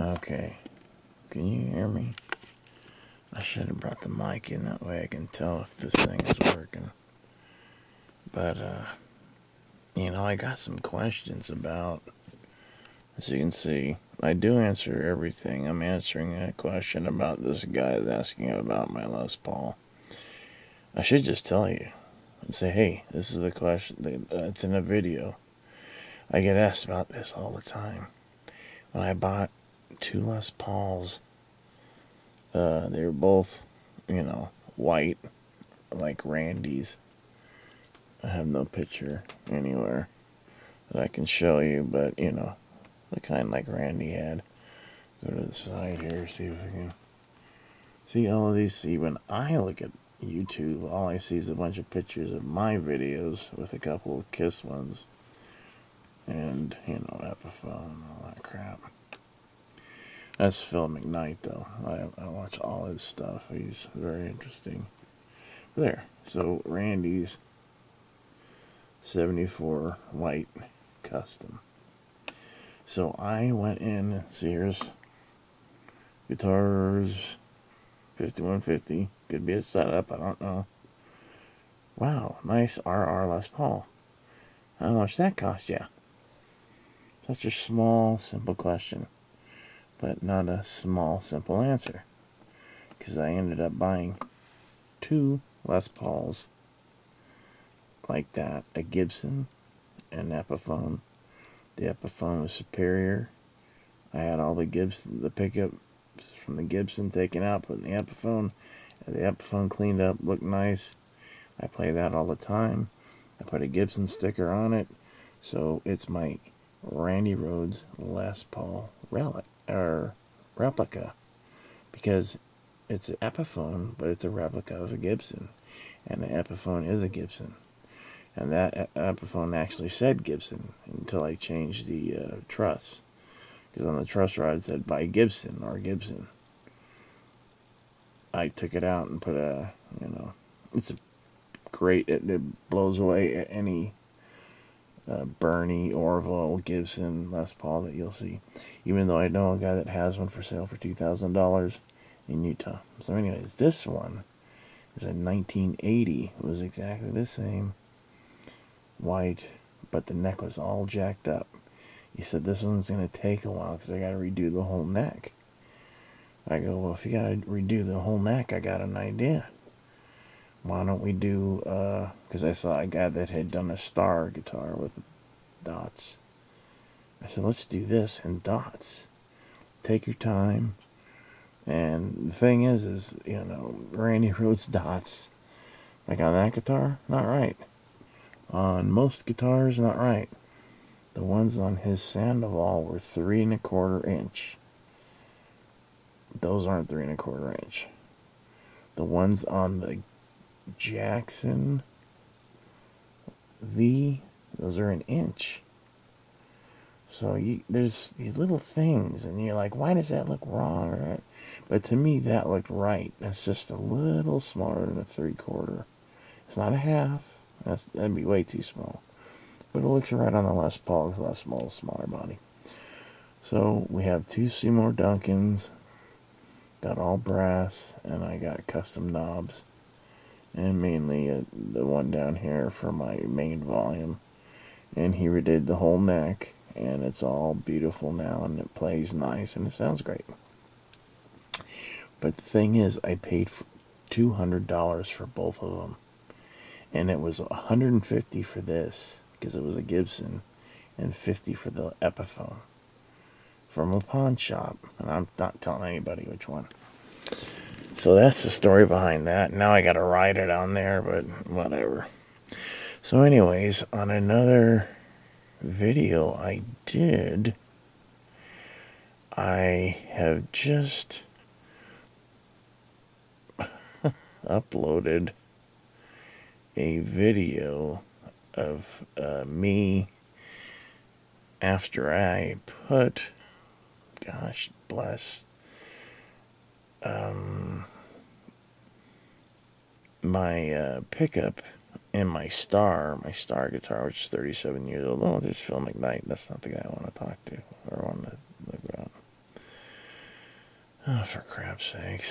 Okay. Can you hear me? I should have brought the mic in that way I can tell if this thing is working. But, uh, you know, I got some questions about, as you can see, I do answer everything. I'm answering a question about this guy asking about my Les Paul. I should just tell you and say, hey, this is the question. Uh, it's in a video. I get asked about this all the time. When I bought two Les Pauls, uh, they were both, you know, white, like Randy's. I have no picture anywhere that I can show you, but you know, the kind like Randy had. Go to the side here, see if I can see all of these. See, when I look at YouTube, all I see is a bunch of pictures of my videos with a couple of Kiss ones. And, you know, Epiphone and all that crap. That's Phil McKnight, though. I, I watch all his stuff. He's very interesting. There. So, Randy's 74 white custom. So I went in, see here's guitars 5150. Could be a setup, I don't know. Wow, nice RR Les Paul. How much that cost you? Such a small, simple question, but not a small, simple answer. Because I ended up buying two Les Pauls like that, a Gibson and an Epiphone. The Epiphone was superior. I had all the Gibson, the pickups from the Gibson taken out, put in the Epiphone. The Epiphone cleaned up, looked nice. I play that all the time. I put a Gibson sticker on it, so it's my Randy Rhoads Les Paul relic or replica because it's an Epiphone, but it's a replica of a Gibson, and the Epiphone is a Gibson. And that Epiphone actually said Gibson until I changed the uh, truss because on the truss rod it said by Gibson or Gibson. I took it out and put a you know it's a great it, it blows away any uh, Bernie Orville Gibson Les Paul that you'll see even though I know a guy that has one for sale for $2,000 in Utah so anyways this one is a 1980 it was exactly the same white, but the neck was all jacked up. He said this one's going to take a while because I got to redo the whole neck. I go, well, if you got to redo the whole neck, I got an idea. Why don't we do, uh because uh, I saw a guy that had done a star guitar with dots. I said, let's do this in dots. Take your time. And the thing is, is, you know, Randy Rhoads dots, like on that guitar, not right on most guitars, not right. The ones on his Sandoval were three and a quarter inch. Those aren't three and a quarter inch. The ones on the Jackson V, those are an inch. So you, there's these little things, and you're like, why does that look wrong? Right? But to me, that looked right. That's just a little smaller than a three quarter. It's not a half. That's, that'd be way too small. But it looks right on the Les Paul, less small, smaller body. So we have two Seymour Duncans, got all brass, and I got custom knobs, and mainly uh, the one down here for my main volume. And he redid the whole neck, and it's all beautiful now, and it plays nice, and it sounds great. But the thing is, I paid $200 for both of them and it was 150 for this because it was a Gibson and 50 for the Epiphone from a pawn shop and I'm not telling anybody which one so that's the story behind that. Now I gotta ride it on there but whatever. So anyways on another video I did I have just uploaded a video of uh, me after I put, gosh bless, um, my uh, pickup and my star, my star guitar, which is 37 years old. Oh, there's Phil McKnight. That's not the guy I want to talk to or want to look about. Oh, for crap's sakes.